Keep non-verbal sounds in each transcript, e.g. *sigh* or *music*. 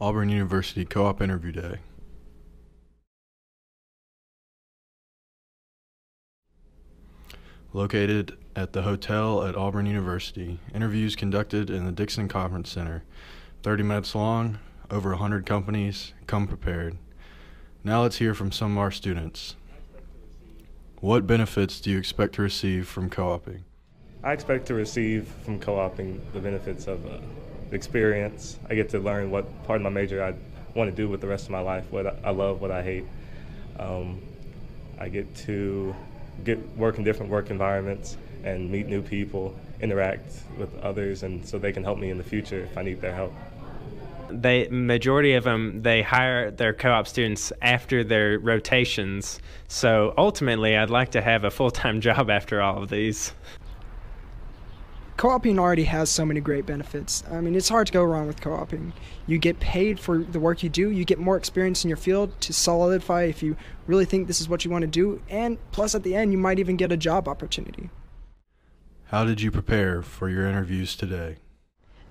Auburn University Co op Interview Day. Located at the hotel at Auburn University, interviews conducted in the Dixon Conference Center. 30 minutes long, over 100 companies. Come prepared. Now let's hear from some of our students. What benefits do you expect to receive from co oping? I expect to receive from co oping the benefits of uh, experience. I get to learn what part of my major I want to do with the rest of my life, what I love, what I hate. Um, I get to get work in different work environments and meet new people, interact with others, and so they can help me in the future if I need their help. They majority of them they hire their co-op students after their rotations. So ultimately, I'd like to have a full-time *laughs* job after all of these. Co-oping already has so many great benefits. I mean, it's hard to go wrong with co-oping. You get paid for the work you do. You get more experience in your field to solidify if you really think this is what you want to do, and plus at the end, you might even get a job opportunity. How did you prepare for your interviews today?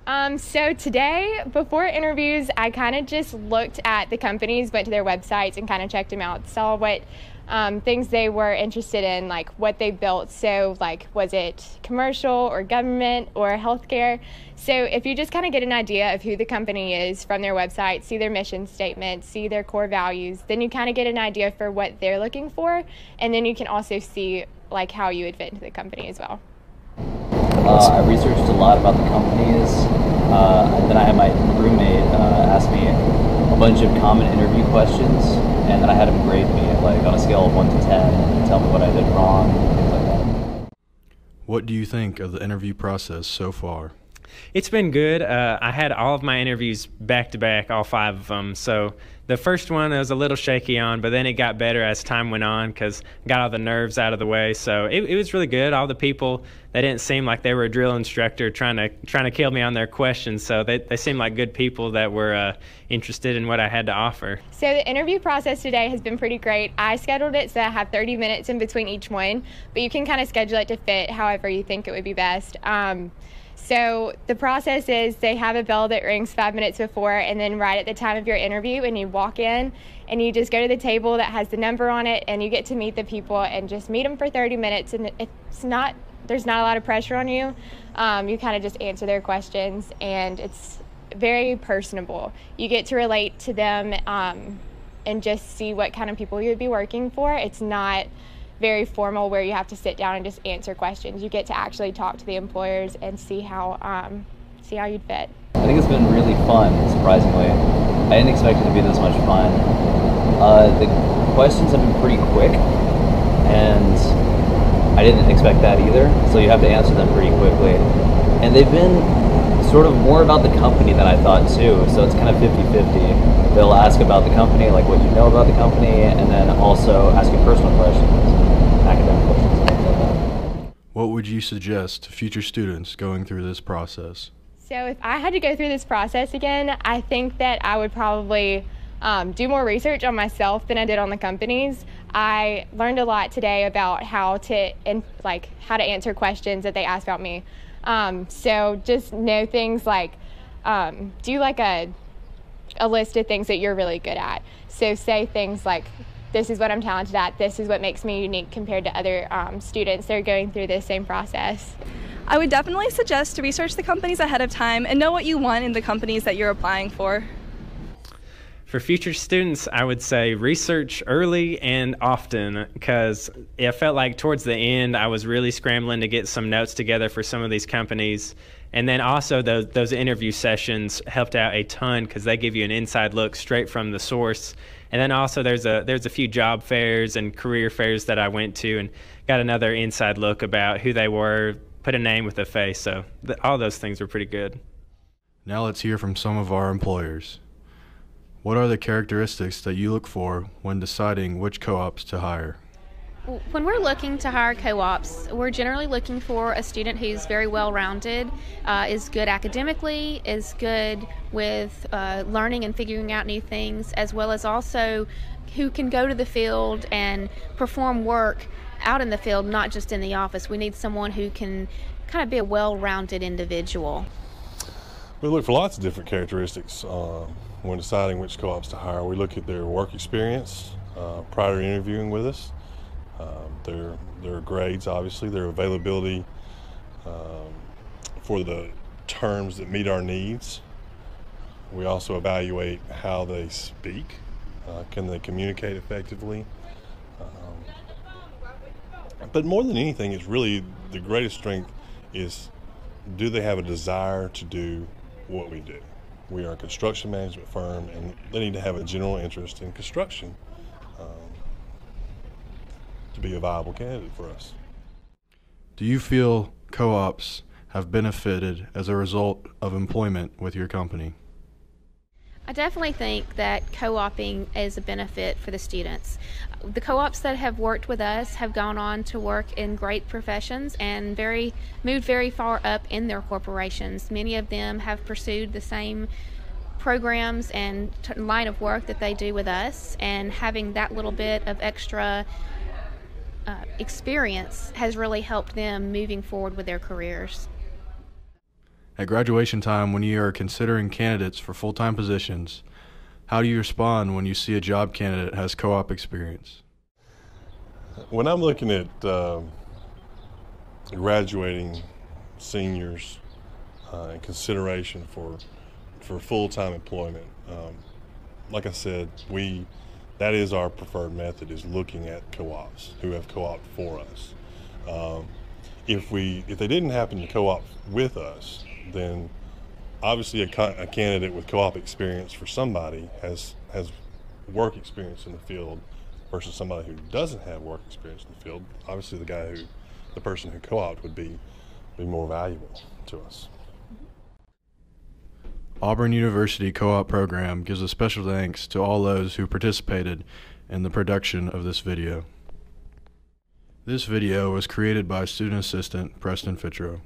Um, so today, before interviews, I kind of just looked at the companies, went to their websites, and kind of checked them out. Saw what um, things they were interested in, like what they built. So, like, was it commercial or government or healthcare? So, if you just kind of get an idea of who the company is from their website, see their mission statement, see their core values, then you kind of get an idea for what they're looking for, and then you can also see like how you would fit into the company as well. Uh, I researched a lot about the companies. Uh, and then I had my roommate uh, ask me a bunch of common interview questions, and then I had him grade me like on a scale of one to ten and tell me what I did wrong, things like that. What do you think of the interview process so far? It's been good. Uh, I had all of my interviews back to back, all five of them. So the first one I was a little shaky on, but then it got better as time went on because got all the nerves out of the way. So it, it, was really good. All the people they didn't seem like they were a drill instructor trying to trying to kill me on their questions. So they, they seemed like good people that were uh, interested in what I had to offer. So the interview process today has been pretty great. I scheduled it so I have 30 minutes in between each one, but you can kind of schedule it to fit however you think it would be best. Um, so the process is they have a bell that rings five minutes before, and then right at the time of your interview, and you walk in and you just go to the table that has the number on it, and you get to meet the people and just meet them for 30 minutes. And it's not there's not a lot of pressure on you. Um, you kind of just answer their questions, and it's very personable. You get to relate to them um, and just see what kind of people you would be working for. It's not very formal where you have to sit down and just answer questions. You get to actually talk to the employers and see how um, see how you'd fit. I think it's been really fun, surprisingly. I didn't expect it to be this much fun. Uh, the questions have been pretty quick, and I didn't expect that either. So you have to answer them pretty quickly, and they've been sort of more about the company than I thought too. So it's kind of 50-50. They'll ask about the company, like what you know about the company, and then also ask you personal questions questions. What would you suggest to future students going through this process? So, if I had to go through this process again, I think that I would probably um, do more research on myself than I did on the companies. I learned a lot today about how to in, like how to answer questions that they ask about me. Um, so just know things like um, do like a a list of things that you're really good at. So say things like this is what I'm talented at, this is what makes me unique compared to other um, students that are going through the same process. I would definitely suggest to research the companies ahead of time and know what you want in the companies that you're applying for. For future students, I would say research early and often because it felt like towards the end I was really scrambling to get some notes together for some of these companies. And then also those, those interview sessions helped out a ton because they give you an inside look straight from the source and then also there's a there's a few job fairs and career fairs that I went to and got another inside look about who they were, put a name with a face. So th- all those things were pretty good. Now let's hear from some of our employers. What are the characteristics that you look for when deciding which co-ops to hire? When we're looking to hire co ops, we're generally looking for a student who's very well rounded, uh, is good academically, is good with uh, learning and figuring out new things, as well as also who can go to the field and perform work out in the field, not just in the office. We need someone who can kind of be a well rounded individual. We look for lots of different characteristics. Uh, when deciding which co-ops to hire. We look at their work experience uh, prior to interviewing with us, um, their their grades, obviously, their availability um, for the terms that meet our needs. We also evaluate how they speak. Uh, can they communicate effectively? Um, but more than anything, it's really the greatest strength is do they have a desire to do what we do? We are a construction management firm, and they need to have a general interest in construction um, to be a viable candidate for us. Do you feel co ops have benefited as a result of employment with your company? I definitely think that co oping is a benefit for the students. The co ops that have worked with us have gone on to work in great professions and very moved very far up in their corporations. Many of them have pursued the same programs and t- line of work that they do with us, and having that little bit of extra uh, experience has really helped them moving forward with their careers. At graduation time, when you are considering candidates for full time positions, how do you respond when you see a job candidate has co op experience? When I'm looking at uh, graduating seniors uh, in consideration for for full time employment, um, like I said, we that is our preferred method is looking at co-ops who have co-opted for us. Um, if we if they didn't happen to co-op with us, then obviously a, a candidate with co-op experience for somebody has has work experience in the field versus somebody who doesn't have work experience in the field. Obviously, the guy who the person who co-opted would be be more valuable to us. Auburn University Co-op program gives a special thanks to all those who participated in the production of this video. This video was created by student assistant Preston Fitro.